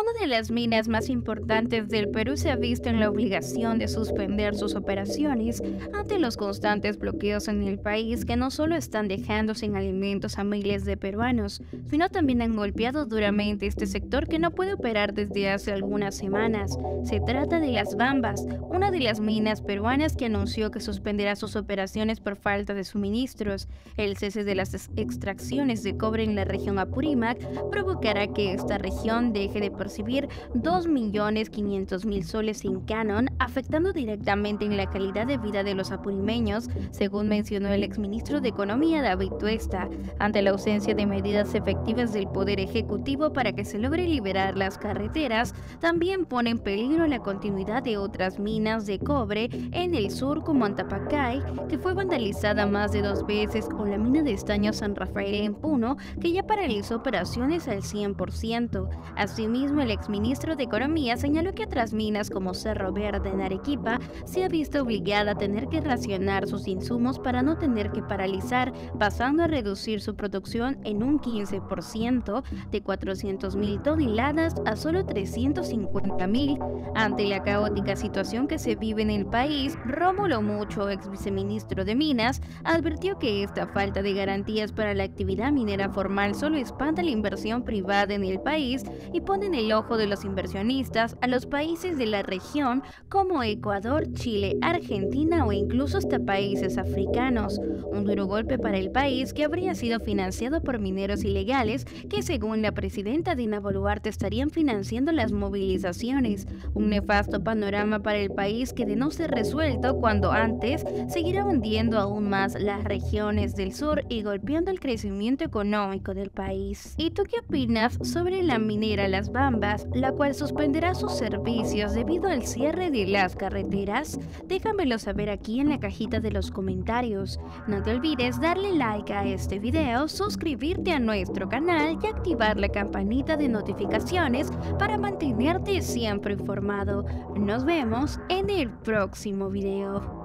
Una de las minas más importantes del Perú se ha visto en la obligación de suspender sus operaciones ante los constantes bloqueos en el país que no solo están dejando sin alimentos a miles de peruanos, sino también han golpeado duramente este sector que no puede operar desde hace algunas semanas. Se trata de Las Bambas, una de las minas peruanas que anunció que suspenderá sus operaciones por falta de suministros. El cese de las extracciones de cobre en la región Apurímac provocará que esta región deje de percibir 2.500.000 soles sin canon, afectando directamente en la calidad de vida de los apurimeños, según mencionó el exministro de Economía David Tuesta, ante la ausencia de medidas efectivas del Poder Ejecutivo para que se logre liberar las carreteras, también pone en peligro la continuidad de otras minas de cobre en el sur como Antapacay, que fue vandalizada más de dos veces, o la mina de estaño San Rafael en Puno, que ya paralizó operaciones al 100%. Asimismo, el exministro de Economía señaló que otras minas como Cerro Verde en Arequipa se ha visto obligada a tener que racionar sus insumos para no tener que paralizar, pasando a reducir su producción en un 15% de 400.000 toneladas a solo 350.000. Ante la caótica situación que se vive en el país, Rómulo Mucho, ex viceministro de Minas, advirtió que esta falta de garantías para la actividad minera formal solo espanta la inversión privada en el país y pone en el ojo de los inversionistas a los países de la región como Ecuador, Chile, Argentina o incluso hasta países africanos. Un duro golpe para el país que habría sido financiado por mineros ilegales que según la presidenta Dina Boluarte estarían financiando las movilizaciones. Un nefasto panorama para el país que de no ser resuelto cuando antes seguirá hundiendo aún más las regiones del sur y golpeando el crecimiento económico del país. ¿Y tú qué opinas sobre la minera Las La cual suspenderá sus servicios debido al cierre de las carreteras? Déjamelo saber aquí en la cajita de los comentarios. No te olvides darle like a este video, suscribirte a nuestro canal y activar la campanita de notificaciones para mantenerte siempre informado. Nos vemos en el próximo video.